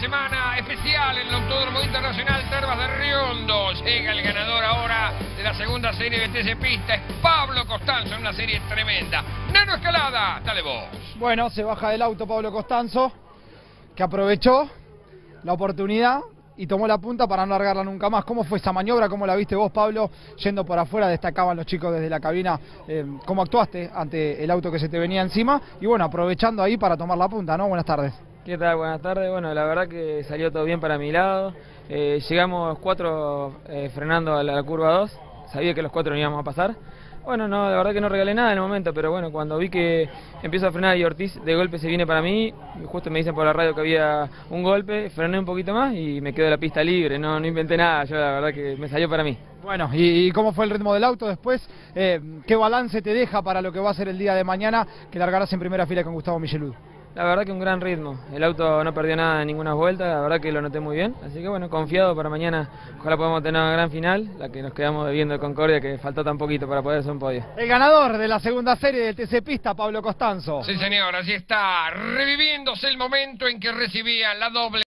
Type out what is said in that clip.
semana especial en el Autódromo Internacional Termas de Riondo. Llega el ganador ahora de la segunda serie de TC Pista, es Pablo Costanzo, una serie tremenda. Nano Escalada, dale vos. Bueno, se baja del auto Pablo Costanzo, que aprovechó la oportunidad y tomó la punta para no largarla nunca más. ¿Cómo fue esa maniobra? ¿Cómo la viste vos, Pablo? Yendo por afuera, destacaban los chicos desde la cabina. Eh, ¿Cómo actuaste ante el auto que se te venía encima? Y bueno, aprovechando ahí para tomar la punta, ¿no? Buenas tardes. ¿Qué tal? Buenas tardes. Bueno, la verdad que salió todo bien para mi lado. Eh, llegamos cuatro eh, frenando a la curva 2. Sabía que los cuatro no íbamos a pasar. Bueno, no, la verdad que no regalé nada en el momento, pero bueno, cuando vi que empiezo a frenar y Ortiz de golpe se viene para mí, justo me dicen por la radio que había un golpe, frené un poquito más y me quedo la pista libre, no, no inventé nada, yo la verdad que me salió para mí. Bueno, ¿y, cómo fue el ritmo del auto después? Eh, ¿Qué balance te deja para lo que va a ser el día de mañana que largarás en primera fila con Gustavo Michelud? La verdad que un gran ritmo. El auto no perdió nada en ninguna vuelta, la verdad que lo noté muy bien. Así que bueno, confiado para mañana. Ojalá podamos tener una gran final, la que nos quedamos debiendo de Concordia, que faltó tan poquito para poder hacer un podio. El ganador de la segunda serie del TC Pista, Pablo Costanzo. Sí, señor, así está, reviviéndose el momento en que recibía la doble.